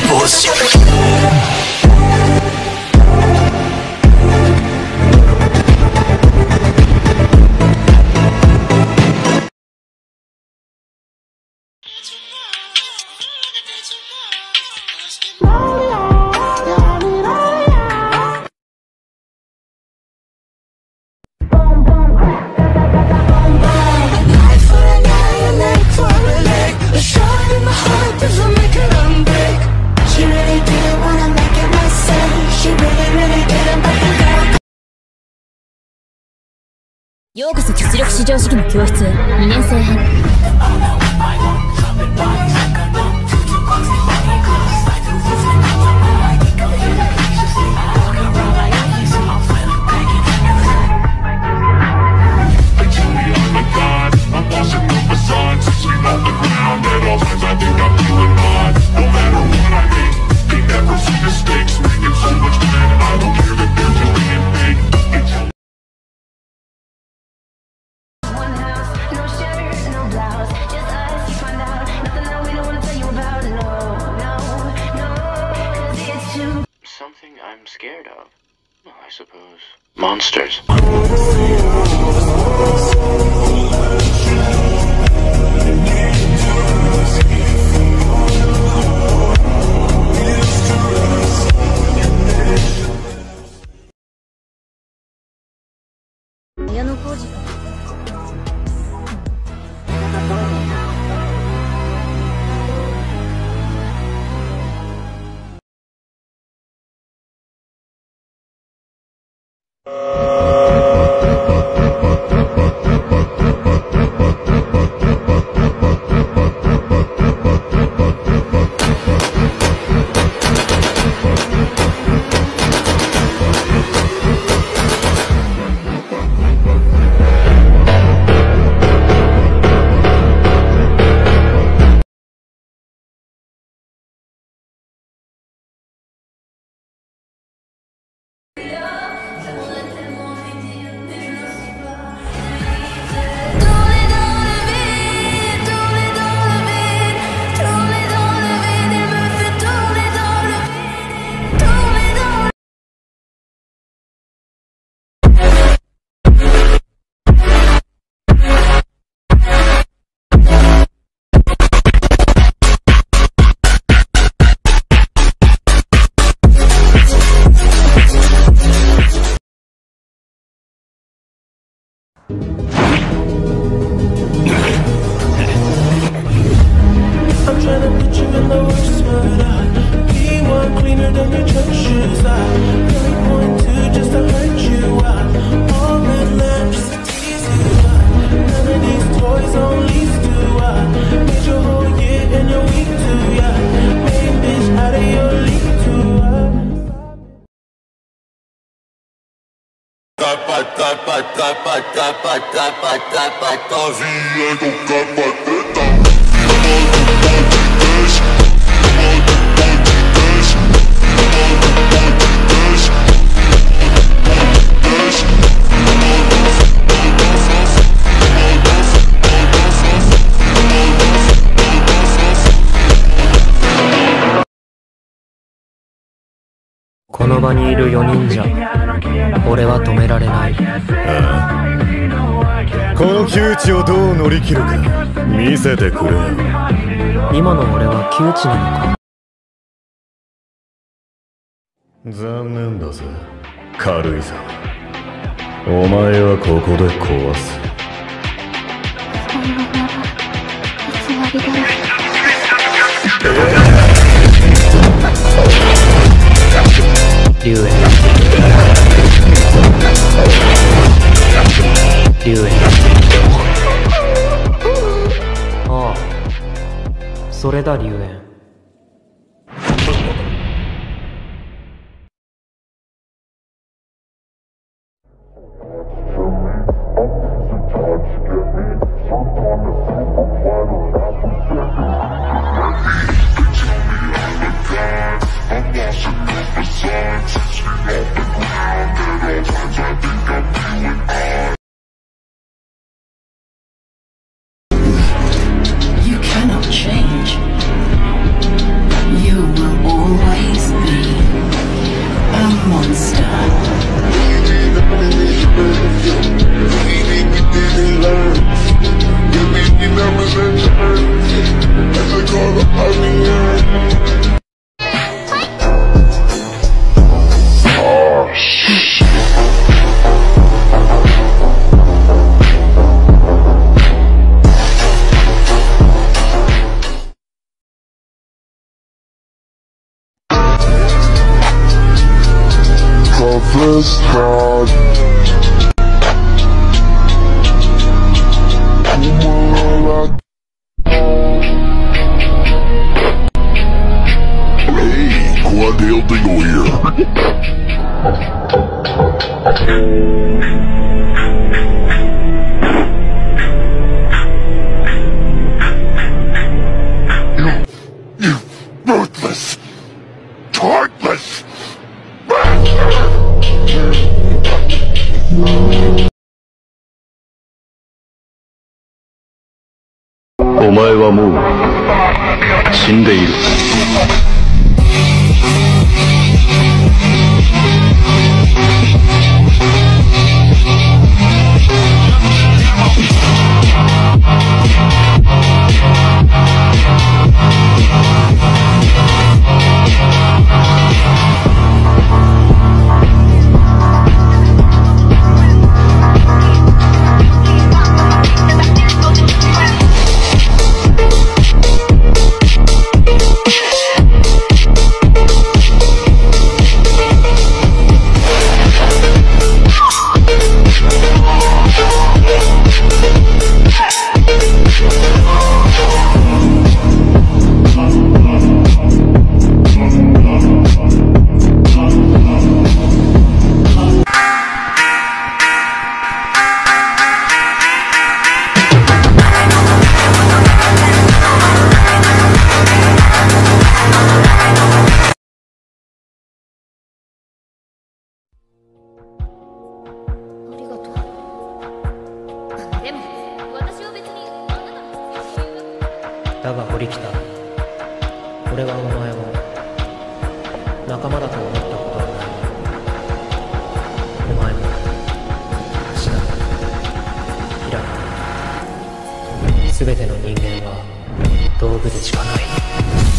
Bouche. ようこそ実力至上主義の教室へ。2年生編。sisters. 宮野浩二この場にいる4人じゃ俺は止められない。この窮地をどう乗り切るか見せてくれよ。今の俺は窮地なのか。残念だぜ。軽井沢。お前はここで壊す。龍炎龍炎ああ。それだ龍炎。reckless thought Hey, Quad Hill Dingle here. お前はもう死んでいる。だが堀北俺はお前を仲間だと思ったことはない。お前も芦田平野全ての人間は道具でしかない。